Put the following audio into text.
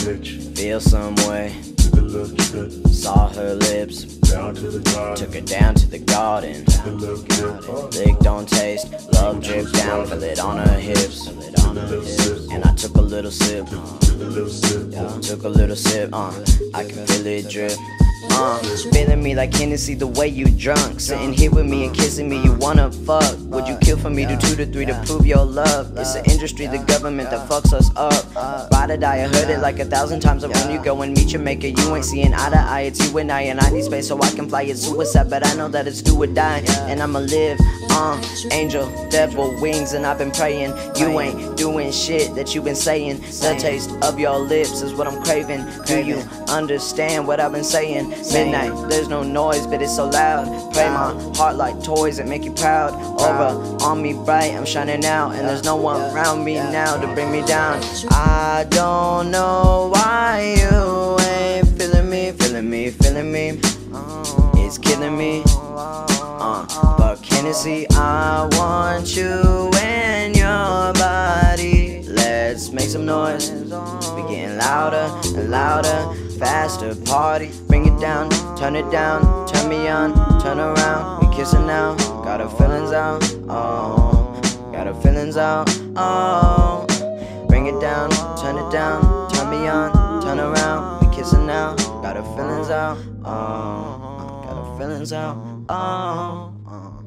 bitch. Feel some way. Took a look, good. Saw her lips. Down to the garden. Took her down to the garden. Took a look, good. don't taste. Love dripped down. Feel it on her hips. Feel it on her hips. And I took a little sip. Took a little sip. Took a little sip. I can feel it drip. Uh, feeling me like Hennessy the way you drunk. Sitting here with me and kissing me, you wanna fuck. Would you kill for me? Do two to three to prove your love. It's the industry, the government that fucks us up. Ride or die, I heard it like a thousand times. When you go and meet your maker, you ain't seeing eye to eye. It's you and I, and I need space so I can fly. It's suicide, but I know that it's do or die. And I'ma live, uh, angel, devil, wings, and I've been praying. You ain't doing shit that you've been saying. The taste of your lips is what I'm craving. Do you understand what I've been saying? Midnight, there's no noise, but it's so loud. Play my heart like toys that make you proud. Aura on me bright, I'm shining out, and there's no one around me now to bring me down. I don't know why you ain't feeling me, feeling me, feeling me. It's killing me. Uh, but see I want you and your body. Let's make some noise. We getting louder and louder, faster party. Bring it down, turn it down, turn me on, turn around. We kissing now, got our feelings out. Oh, got our feelings out. Oh, kissing now, got our feelings out. Oh, got our feelings out. Oh.